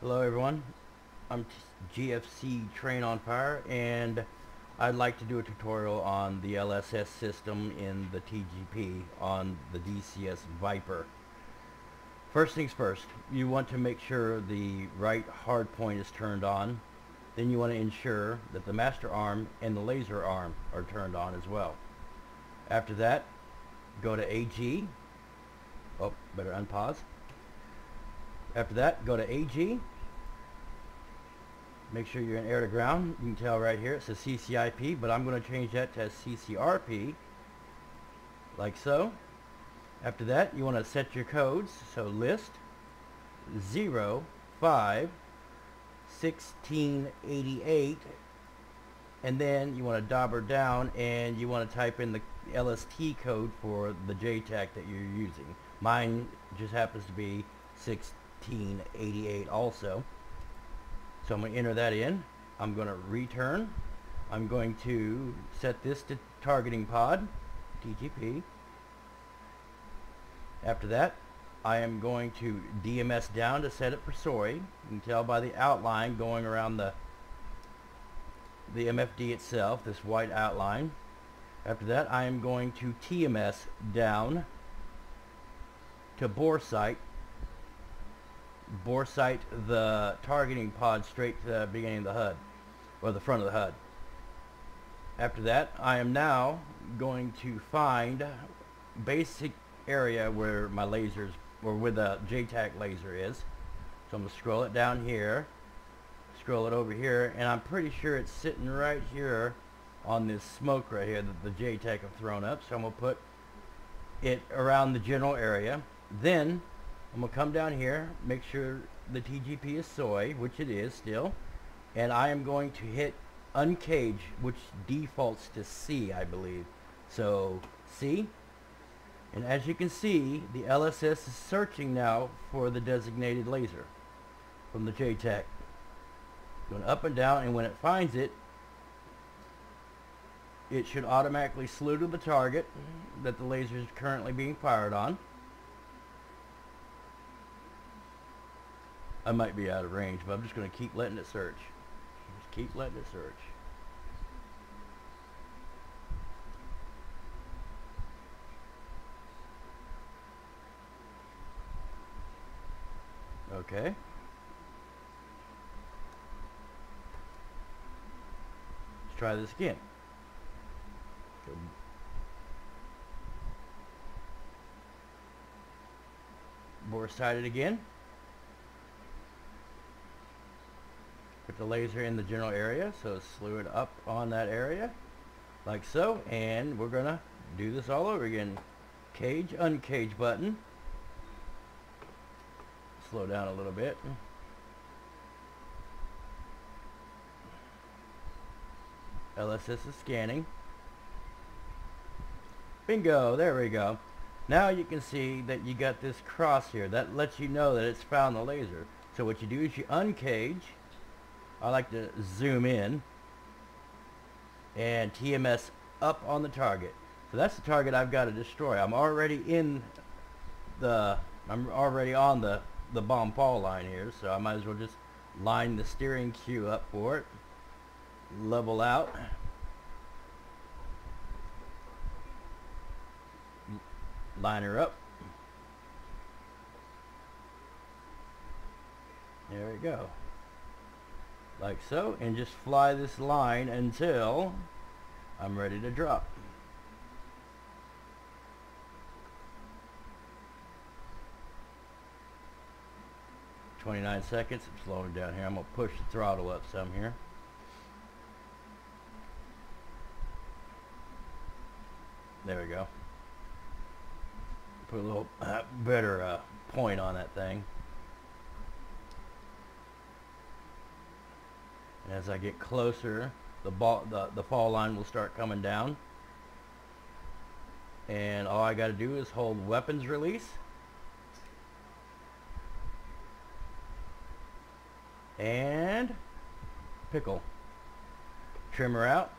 Hello everyone, I'm GFC Train on Fire and I'd like to do a tutorial on the LSS system in the TGP on the DCS Viper. First things first, you want to make sure the right hard point is turned on. Then you want to ensure that the master arm and the laser arm are turned on as well. After that, go to AG. Oh, better unpause. After that, go to AG. Make sure you're in air to ground. You can tell right here it says CCIP, but I'm going to change that to CCRP, like so. After that, you want to set your codes. So list 0, 5, 1688, and then you want to dobber down and you want to type in the LST code for the JTAC that you're using. Mine just happens to be 1688 also. So I'm going to enter that in. I'm going to return. I'm going to set this to targeting pod, TGP. After that, I am going to DMS down to set it for SOI. You can tell by the outline going around the the MFD itself, this white outline. After that, I am going to TMS down to bore sight. Bore sight the targeting pod straight to the beginning of the HUD, or the front of the HUD. After that, I am now going to find basic area where my lasers, or where the JTAC laser is. So I'm going to scroll it down here, scroll it over here, and I'm pretty sure it's sitting right here on this smoke right here that the JTAC have thrown up. So I'm going to put it around the general area. Then I'm going to come down here, make sure the TGP is soy, which it is still, and I am going to hit uncage, which defaults to C, I believe. So C, and as you can see, the LSS is searching now for the designated laser from the JTAC. Going up and down, and when it finds it, it should automatically slew to the target mm-hmm. that the laser is currently being fired on. I might be out of range, but I'm just going to keep letting it search. Just keep letting it search. Okay. Let's try this again. Go. Bore sighted again. Put the laser in the general area, so slew it up on that area, like so, and we're gonna do this all over again. Cage, uncage button slow down a little bit. LSS is scanning. Bingo, there we go. Now you can see that you got this cross here. That lets you know that it's found the laser. So what you do is you uncage. I like to zoom in. And TMS up on the target. So that's the target I've got to destroy. I'm already in the, I'm already on the the bomb fall line here, so I might as well just line the steering cue up for it. Level out. Line her up. There we go. Like so, and just fly this line until I'm ready to drop. 29 seconds. I'm slowing down here. I'm to push the throttle up some here. There we go. Put a little uh, better uh, point on that thing. And as I get closer, the, ball, the, the fall line will start coming down. And all I got to do is hold weapons release. and pickle. Trimmer out.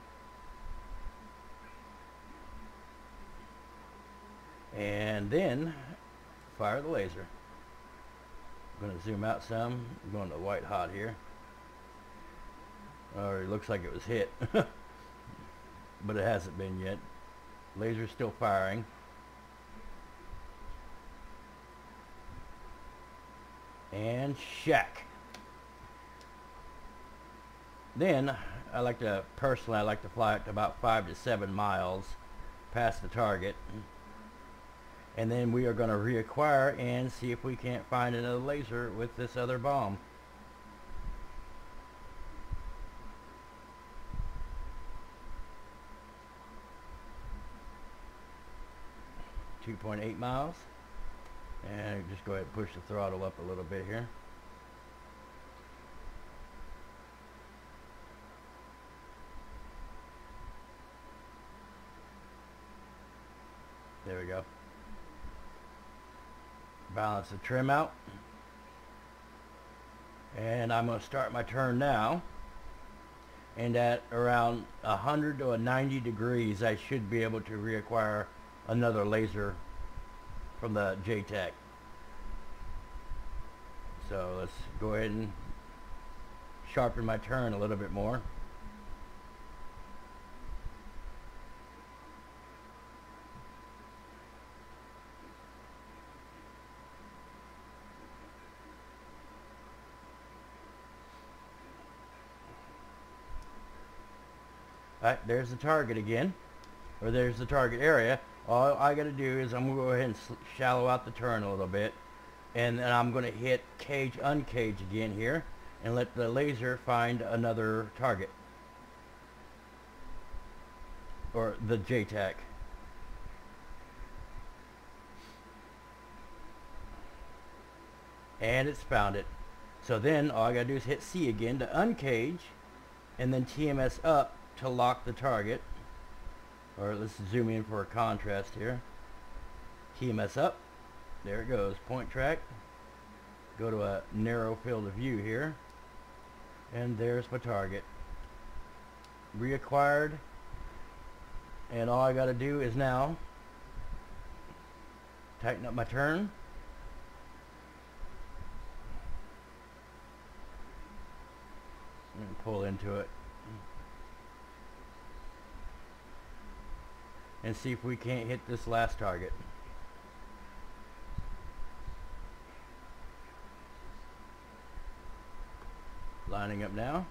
And then fire the laser. I'm gonna zoom out some. I'm going to white hot here. Or it looks like it was hit. but it hasn't been yet. Laser still firing. And shack. Then I like to personally I like to fly it to about five to seven miles past the target and then we are going to reacquire and see if we can't find another laser with this other bomb. Two point eight miles. And just go ahead and push the throttle up a little bit here. There we go. Balance the trim out. And I'm going to start my turn now. And at around 100 to 90 degrees I should be able to reacquire another laser from the JTAC so let's go ahead and sharpen my turn a little bit more Alright, there's the target again. Or there's the target area. All I got to do is I'm to go ahead and shallow out the turn a little bit. And then I'm to hit cage uncage again here. And let the laser find another target. Or the JTAC. And it's found it. So then all I got to do is hit C again to uncage. And then TMS up to lock the target. Or let's zoom in for a contrast here. TMS up. There it goes. Point track. Go to a narrow field of view here. And there's my target. Reacquired. And all I got to do is now tighten up my turn. And pull into it. And see if we can't hit this last target. Lining up now.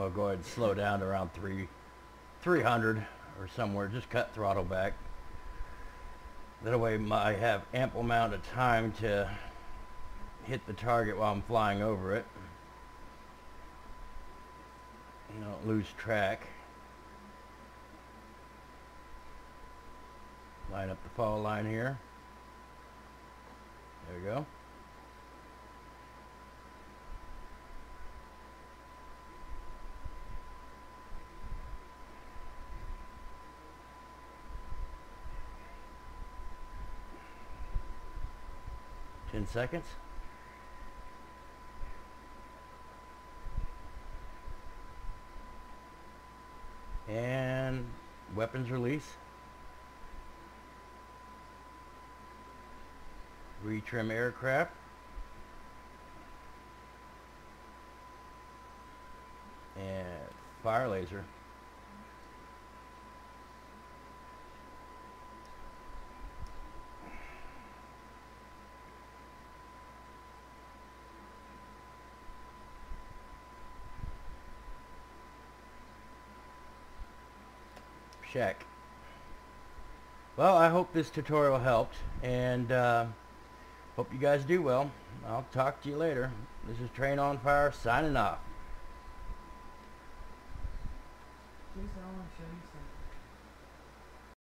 I will go ahead and slow down to around three, 300 or somewhere. Just cut throttle back. That way I have ample amount of time to hit the target while I'm flying over it. You don't lose track. Line up the fall line here. There we go. Seconds. And weapons release. Retrim aircraft. And fire laser. 'Check. Well, I hope this tutorial helped, and uh, hope you guys do well. I'll talk to you later. This is Train on Fire signing off.